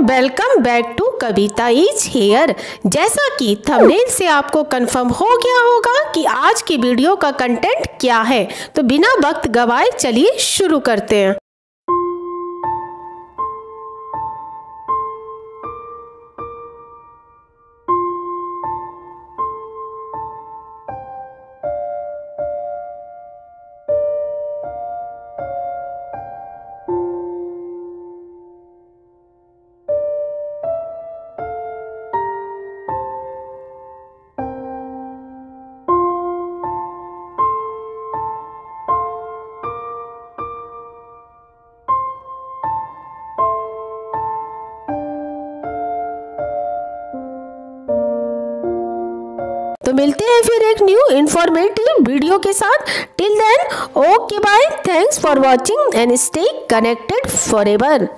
Welcome back to Kavita is here. जैसा कि thumbnail से आपको कंफर्म हो गया होगा कि आज की वीडियो का कंटेंट क्या है। तो बिना वक्त गवाए चलिए शुरू करते हैं। तो मिलते हैं फिर एक न्यू इन्फॉर्मेटिव वीडियो के साथ. Till then okay bye thanks for watching and stay connected forever